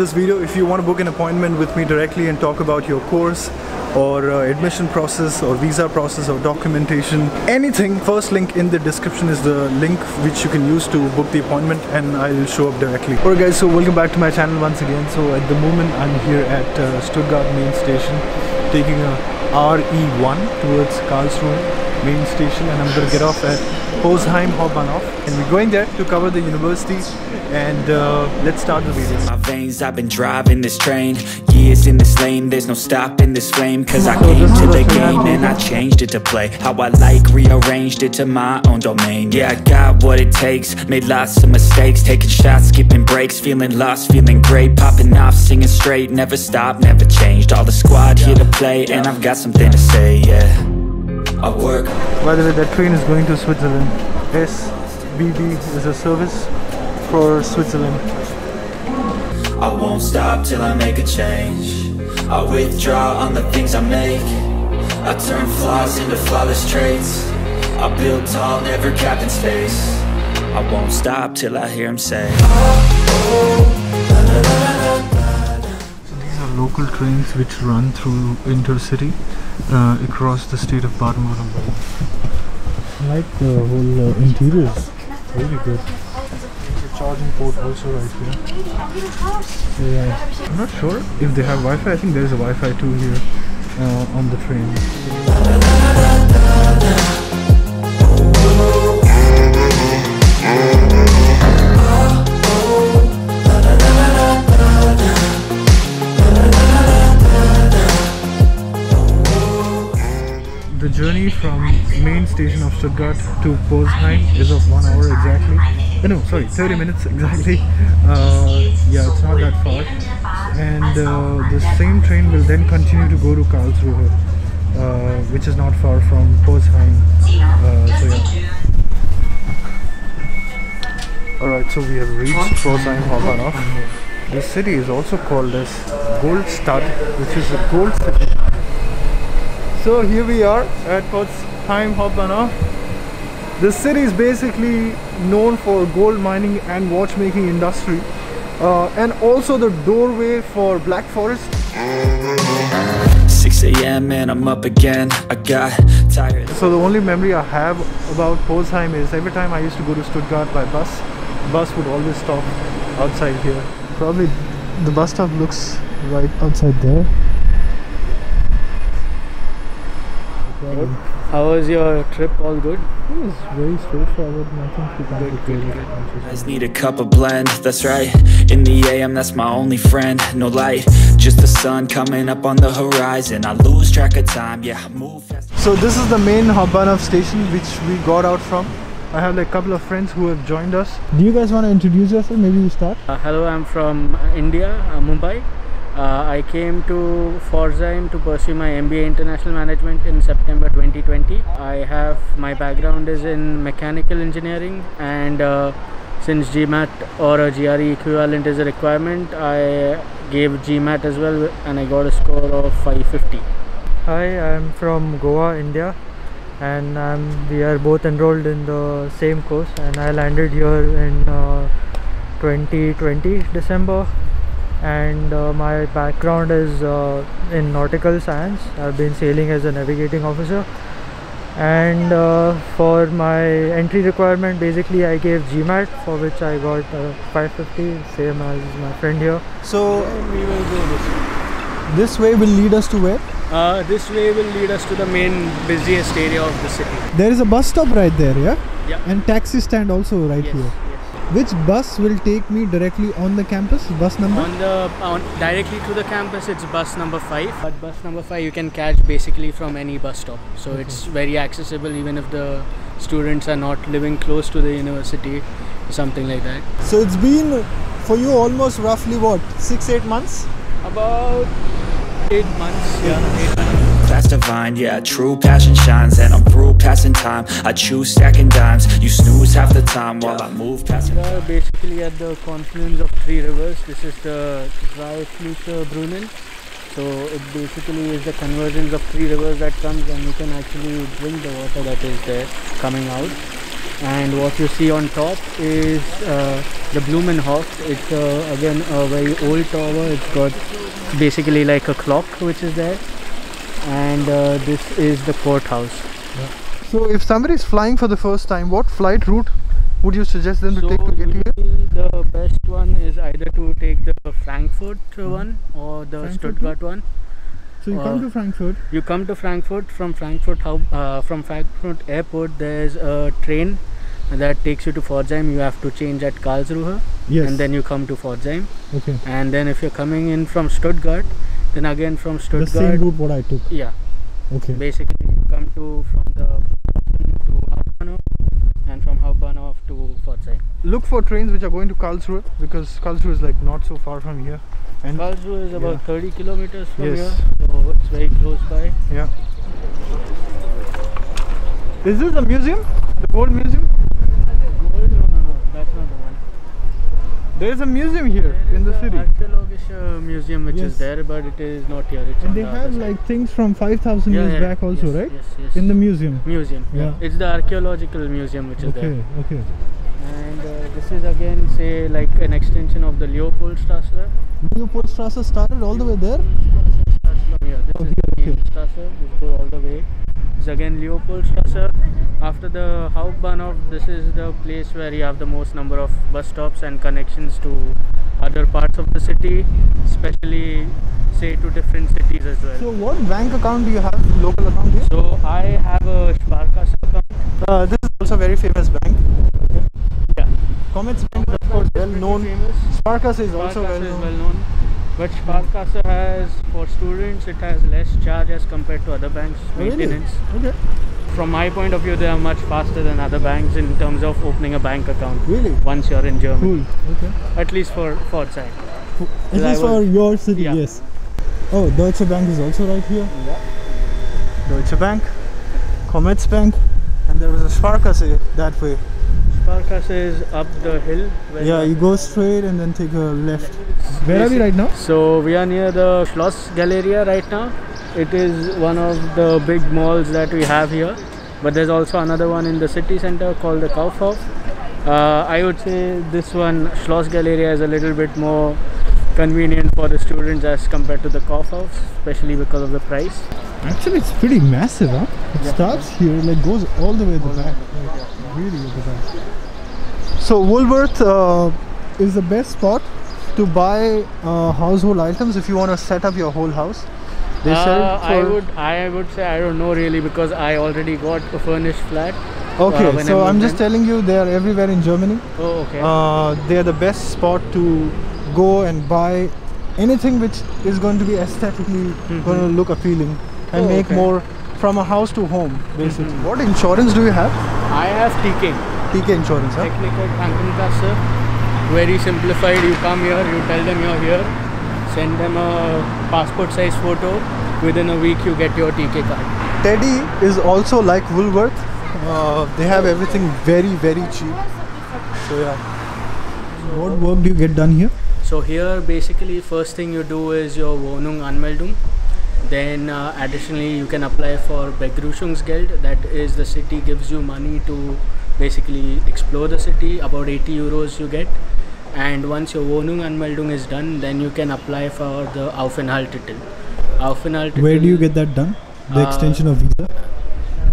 This video, if you want to book an appointment with me directly and talk about your course or uh, admission process or visa process or documentation, anything, first link in the description is the link which you can use to book the appointment and I'll show up directly. Alright guys, so welcome back to my channel once again. So at the moment I'm here at uh, Stuttgart main station taking a RE1 towards Karlsruhe main station and I'm gonna get off at Pforzheim Hauptbahnhof and we're going there to cover the university and uh, let's start the video. my veins I've been driving this train. Years in this lane There's no stopping this flame. Cause I came to the game And I changed it to play. How I like Rearranged it to my own domain. Yeah, I got what it takes. Made lots of mistakes. Taking shots, skipping breaks. Feeling lost, feeling great. Popping off, singing straight. Never stopped, never changed. All the squad here to play And I've got something to say, yeah. I work. By the way, that train is going to Switzerland. SBB is a service for Switzerland. I won't stop till I make a change I withdraw on the things I make I turn flaws into flawless traits I build tall, never capped in space I won't stop till I hear him say So These are local trains which run through intercity uh, across the state of Baden-Württemberg. I like the whole uh, interior. Really good. Charging port also right here. Yeah. I'm not sure if they have Wi-Fi. I think there is a Wi-Fi too here uh, on the train. The journey from station of Stuttgart to Pforzheim is of one hour exactly. Uh, no, sorry, 30 minutes exactly. Uh, yeah, it's not that far. And uh, the same train will then continue to go to Karlsruhe, uh, which is not far from Pforzheim. Uh, so yeah. Alright, so we have reached Pforzheim Hauptbahnhof. This city is also called as Goldstadt, which is a gold city. So here we are at Potsdam Hauptbahnhof. The city is basically known for gold mining and watchmaking industry uh, and also the doorway for Black Forest. 6 a.m. and I'm up again I got tired So the only memory I have about Pforzheim is every time I used to go to Stuttgart by bus, bus would always stop outside here. Probably the bus stop looks right outside there. How was your trip? All good? It was very straightforward, nothing too complicated. Guys need a cup of blend, that's right In the AM, that's my only friend No light, just the sun coming up on the horizon I lose track of time, yeah, I move fast So this is the main Hauptbahnhof station which we got out from. I have like a couple of friends who have joined us. Do you guys want to introduce yourself? Maybe you start. Uh, hello, I'm from India, uh, Mumbai. Uh, I came to Pforzheim to pursue my MBA International Management in September 2020. I have my background is in mechanical engineering, and uh, since GMAT or a GRE equivalent is a requirement, I gave GMAT as well, and I got a score of 550. Hi, I'm from Goa, India, and um, we are both enrolled in the same course. And I landed here in uh, 2020 December, and uh, my background is uh, in nautical science. I've been sailing as a navigating officer, and uh, for my entry requirement, basically I gave GMAT, for which I got uh, 550, same as my friend here. So We will go this way. this way will lead us to where? Uh, this way will lead us to the main busiest area of the city. There is a bus stop right there, yeah? Yeah. And taxi stand also right yes, here. Which bus will take me directly on the campus? Bus number? On the on, directly to the campus, it's bus number five. But bus number five you can catch basically from any bus stop, so it's very accessible even if the students are not living close to the university, something like that. So it's been for you almost roughly what? Six, eight months? About eight months. Yeah, eight months. Class divine, yeah, true passion shines And I'm through passing time I choose stacking dimes You snooze half the time while I move past We are basically at the confluence of three rivers. This is the Dreiflusche Brunnen. So it basically is the convergence of three rivers that comes and you can actually drink the water that is there coming out. and what you see on top is uh, the Blumenhof. It's uh, again a very old tower. It's got basically like a clock which is there, and uh, this is the courthouse. So if somebody is flying for the first time, what flight route would you suggest them to take to get here? the best one is either to take the Frankfurt one or the Frankfurt Stuttgart one. So you come uh, to Frankfurt. You come to Frankfurt from Frankfurt uh, from Frankfurt airport. There's a train that takes you to Pforzheim. You have to change at Karlsruhe, Yes. and then you come to Pforzheim. okay. And then if you're coming in from Stuttgart, then again from Stuttgart. The Stuttgart, same route what I took. yeah, Okay. basically you come to from the to Hauptbahnhof, and from Hauptbahnhof to Pforzheim. Look for trains which are going to Karlsruhe because Karlsruhe is like not so far from here. And Karlsruhe is about Yeah. 30 kilometers from Yes. here, so it's very close by. yeah. Is this a museum? The gold museum? Gold? No, no, no, that's not the one. There is a museum here There in the a city. Archaeologische museum which Yes. is there, but it is not here. It's And they the have like things from 5000 Yeah, years yeah, back also, yes, right? Yes, yes. In the museum. museum. Yeah. It's the archaeological museum which is Okay, there. okay. Okay. And uh, this is again, say, like an extension of the Leopoldstrasse. Leopoldstrasse started all the way there? Starts from here. This is here, the main okay. Strasse. This goes all the way. Is again Leopoldstrasse. After the Hauptbahnhof, this is the place where you have the most number of bus stops and connections to other parts of the city, especially say to different cities as well. So what bank account do you have? Local account here? So I have a Sparkasse account. Uh, this is also a very famous bank. Yeah. Commerzbank of course well known. Famous. Sparkasse is also well is known. well known. But Sparkasse has, for students, it has less charge as compared to other banks' Really? maintenance. Okay. From my point of view, they are much faster than other banks in terms of opening a bank account Really? once you're in Germany. Cool. Okay. At least for Pforzheim. Is I this for your city? Yeah. Yes. Oh, Deutsche Bank is also right here. Deutsche Bank, Commerzbank, and there was a Sparkasse that way. Sparkasse is up the hill. where Yeah, you go straight and then take a left. Where are we right now? So we are near the Schloss Galleria right now. It is one of the big malls that we have here. But there's also another one in the city center called the Kaufhof. Uh, I would say this one, Schloss Galleria, is a little bit more convenient for the students as compared to the Kaufhof, especially because of the price. Actually, it's pretty massive, huh? It Yeah. starts here, like goes all the way at the back. Really at the back. So Woolworth uh, is the best spot to buy uh, household items if you want to set up your whole house. They sell Uh, I would, I would say I don't know really because I already got a furnished flat. okay. uh, I so I'm just in. telling you, they are everywhere in Germany. Oh, okay. Uh, they are the best spot to go and buy anything which is going to be aesthetically going to look appealing and Oh, make okay. more from a house to home basically. What insurance do you have? I have TK. TK insurance, huh? Technical Krankenkasse. Very simplified. You come here, you tell them you're here, send them a passport size photo. Within a week, you get your TK card. TEDi is also like Woolworth. Uh, they have everything very very cheap. So yeah. What work do you get done here? So here, basically, first thing you do is your Wohnung Anmeldung. Then, uh, additionally, you can apply for Begrüßungsgeld. That is, the city gives you money to basically explore the city. About 80 euros you get. And once your Wohnung Anmeldung is done, then you can apply for the Aufenthaltstitel. Where do you get that done? The Uh, extension of visa.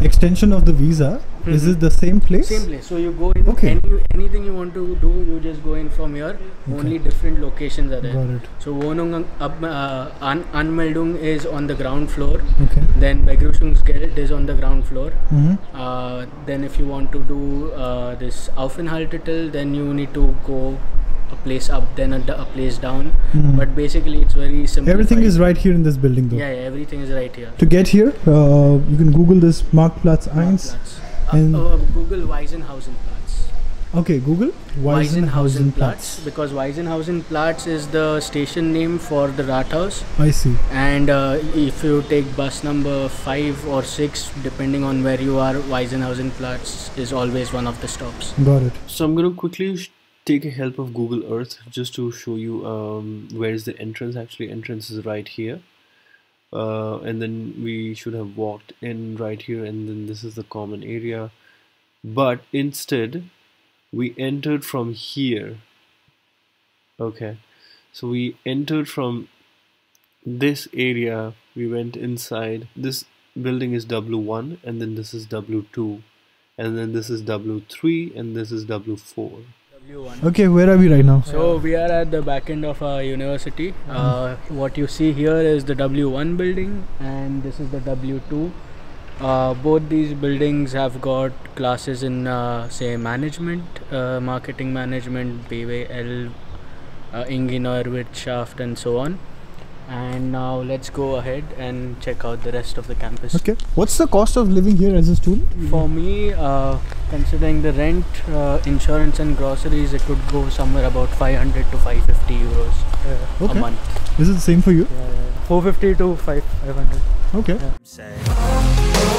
Extension of the visa. Is Mhm. it the same place? Same place. So you go in. Okay. Any, anything you want to do, you just go in from here. Okay. Only different locations are there. Got it. So Wohnung ab, uh, an, Anmeldung is on the ground floor. Okay. Then Begrüßungsgeld is on the ground floor. hmm Uh, then if you want to do uh, this Aufenthaltstitel, then you need to go a place up, then a place down. Mhm. But basically, it's very simple. Everything is right here in this building, though. Yeah, yeah, everything is right here. To get here, uh, you can Google this Marktplatz 1. Marktplatz. Uh, and- uh, Google Weisenhausenplatz. Okay, Google Weisenhausenplatz because Weisenhausenplatz is the station name for the Rathaus I see. and uh, if you take bus number 5 or 6 depending on where you are Weisenhausenplatz is always one of the stops Got it. So I'm gonna quickly sh- take a help of Google Earth just to show you um, where is the entrance. Actually, entrance is right here, uh, and then we should have walked in right here, and then this is the common area. but instead we entered from here okay so we entered from this area we went inside this building is w1 and then this is w2 and then this is w3 and this is w4 W1. Okay, where are we right now? So we are at the back end of our university. Uh, what you see here is the W1 building, and this is the W2. Uh, both these buildings have got classes in, uh, say, management, uh, marketing management, BWL, uh, Ingenieur, Wirtschaft, and so on. And now let's go ahead and check out the rest of the campus. Okay. What's the cost of living here as a student? For me, uh, considering the rent, uh, insurance, and groceries, it would go somewhere about 500 to 550 euros Okay. a month. Is it the same for you? 450 to 5 500 Okay. Say.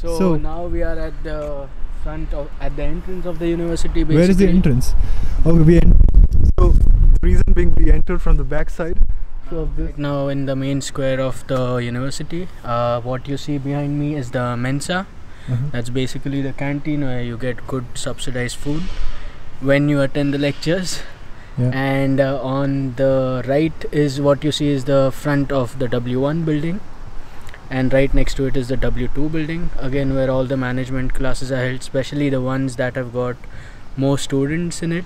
So, So- now we are at the front of at the entrance of the university. Basically. Where is the entrance? Okay, we en- so the reason being we entered from the back side. Of this. Right now in the main square of the university. Uh, what you see behind me is the Mensa. Uh-huh. That's basically the canteen where you get good subsidized food when you attend the lectures. Yeah. And uh, on the right is what you see is the front of the W1 building. And right next to it is the W2 building, again, where all the management classes are held, especially the ones that have got more students in it.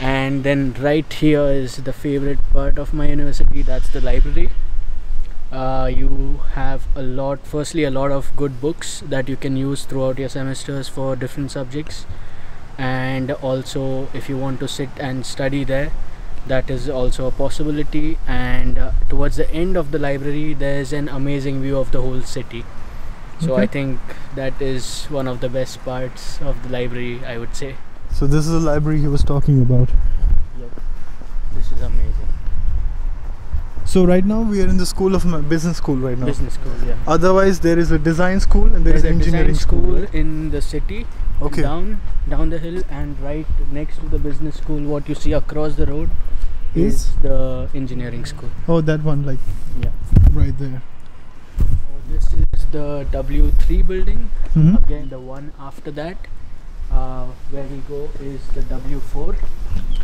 And then right here is the favorite part of my university that's the library. Uh, you have a lot, firstly, a lot of good books that you can use throughout your semesters for different subjects. And also if you want to sit and study there that is also a possibility. And uh, towards the end of the library there is an amazing view of the whole city. So i think that is one of the best parts of the library i would say So this is the library he was talking about. Yep. this is amazing So right now we are in the school of business school right now. business school yeah Otherwise there is a design school and there is there's a engineering design school. school right? in the city Okay. down down the hill and right next to the business school what you see across the road Is? is the engineering school Oh, that one, like yeah right there. So this is the W3 building. Mhm. Again, the one after that, uh, where we go is the W4.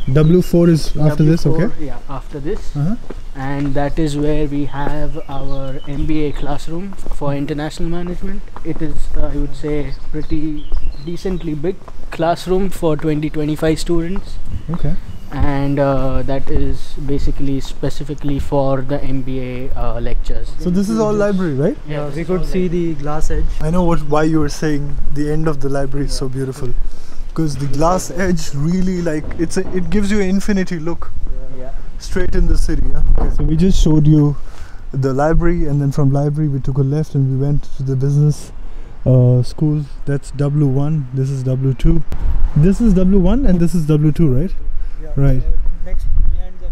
W4 is after this, W4, okay? Yeah, after this, Uh-huh. and that is where we have our MBA classroom for international management. It is, uh, I would say, pretty decently big classroom for 20-25 students Okay. And uh, that is basically specifically for the MBA uh, lectures. So this is all library, right? yeah this we could see library. the glass edge I know what why you were saying the end of the library is so beautiful. Because the glass edge really like it's a, it gives you an infinity look Yeah. straight in the city. Yeah? So we just showed you the library, and then from library we took a left and we went to the business uh, school. That's W1. This is W2. This is W1 and this is W2, right? Right. next behind the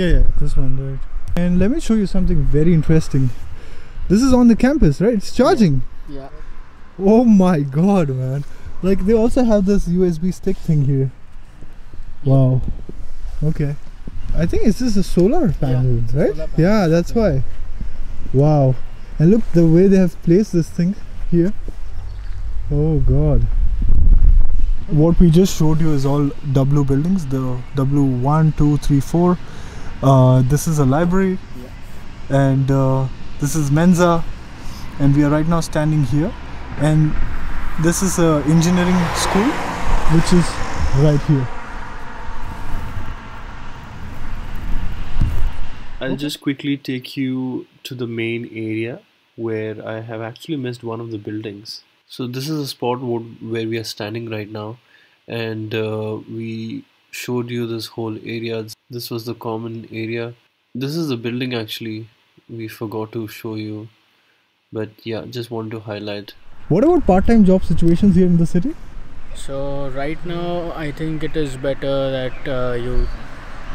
Yeah, yeah, this one, right. And let me show you something very interesting. This is on the campus, right? It's charging. Yeah. Oh my god, man. Like they also have this USB stick thing here. Wow. Okay. I think it's just a solar panel, right? solar yeah, that's yeah. why. Wow. And look the way they have placed this thing here. Oh god. What we just showed you is all W buildings, the W1, 2, 3, 4. Uh, this is a library. And uh, this is Mensa, And we are right now standing here. And this is a engineering school which is right here. I'll just quickly take you to the main area where I have actually missed one of the buildings. So this is a spot wo- where we are standing right now, and uh, we showed you this whole area. This was the common area. This is the building actually. We forgot to show you, but yeah, just want to highlight. What about part-time job situations here in the city? So right now, I think it is better that uh, you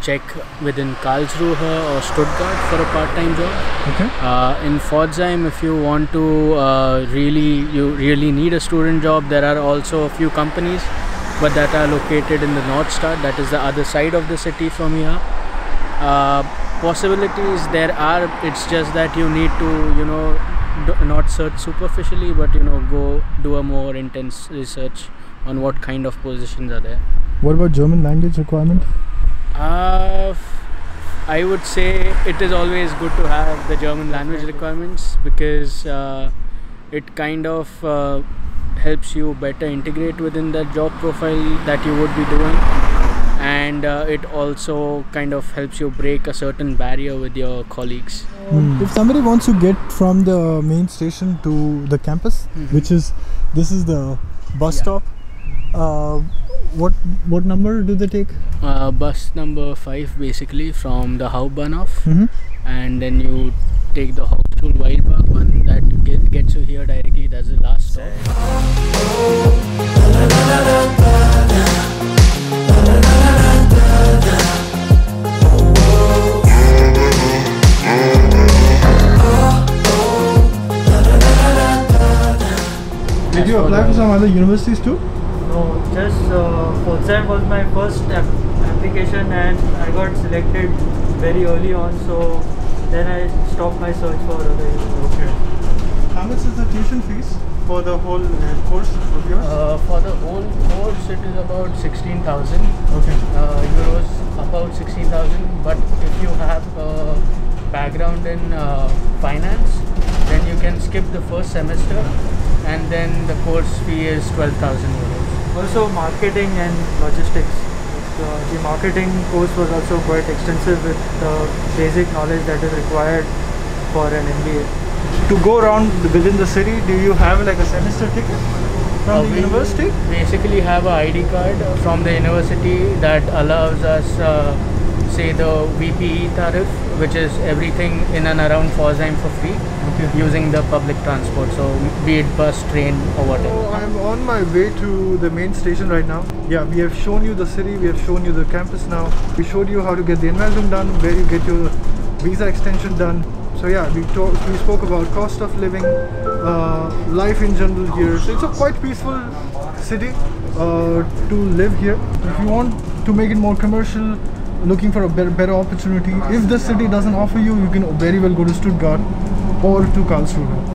check within Karlsruhe or Stuttgart for a part-time job. Okay. Uh, in Pforzheim, if you want to uh, really, you really need a student job, there are also a few companies, but that are located in the North Star. That is the other side of the city from here. Uh, possibilities there are it's just that you need to you know d- not search superficially but you know go do a more intense research on what kind of positions are there What about German language requirement? Uh, I would say it is always good to have the German language requirements because uh, it kind of uh, helps you better integrate within the job profile that you would be doing and uh, it also kind of helps you break a certain barrier with your colleagues If somebody wants to get from the main station to the campus, which is this is the bus Yeah. stop. What what number do they take? uh, bus number 5 basically from the Hauptbahnhof Mhm. and then you take the Hauptschul Wild Park one that get, gets you here directly that's the last stop Did you apply for some other universities too? No, just uh, Pforzheim was my first ap- application and I got selected very early on. So then I stopped my search for other universities. Okay. How much is the tuition fees for the whole uh, course of yours? Uh, for the whole course, it is about 16,000 okay. uh, euros, about 16,000. But if you have a background in uh, finance, then you can skip the first semester and then the course fee is 12,000 euros. Also marketing and logistics. So the marketing course was also quite extensive with the basic knowledge that is required for an MBA. To go around within the city, do you have like a semester ticket from Uh, the university? Basically, have a ID card from the university that allows us, uh, say, the VPE tariff, which is everything in and around Pforzheim for free, Okay. using the public transport. So, be it bus, train, or whatever. So I'm on my way to the main station right now. Yeah, we have shown you the city, we have shown you the campus now. We showed you how to get the Anmeldung done, where you get your visa extension done. So yeah, we talked, we spoke about cost of living, uh, life in general here. So it's a quite peaceful city uh, to live here. If you want to make it more commercial, looking for a better, better opportunity, if the city doesn't offer you, you can very well go to Stuttgart or to Karlsruhe.